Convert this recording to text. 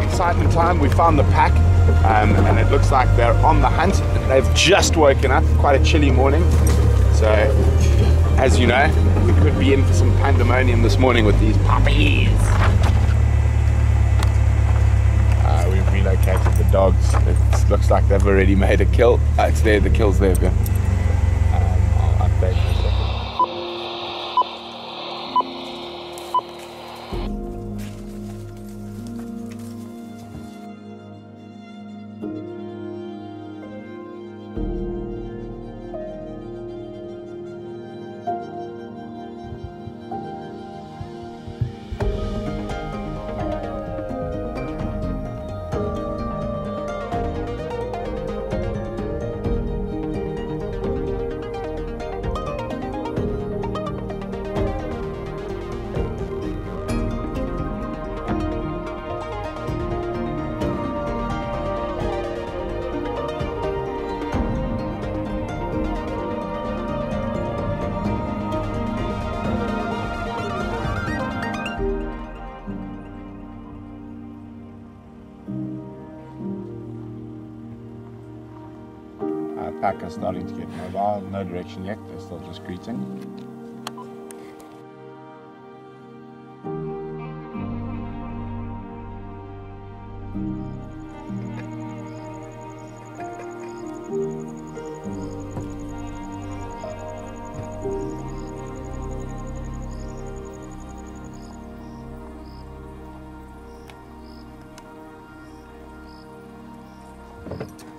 exciting time. We found the pack, um, and it looks like they're on the hunt. They've just woken up. Quite a chilly morning. So, as you know, we could be in for some pandemonium this morning with these puppies. Uh, we've relocated the dogs. It looks like they've already made a kill. Uh, it's there. The kill's there. Um, I'll update in pack are starting to get mobile, no direction yet, they're still just greeting. Thank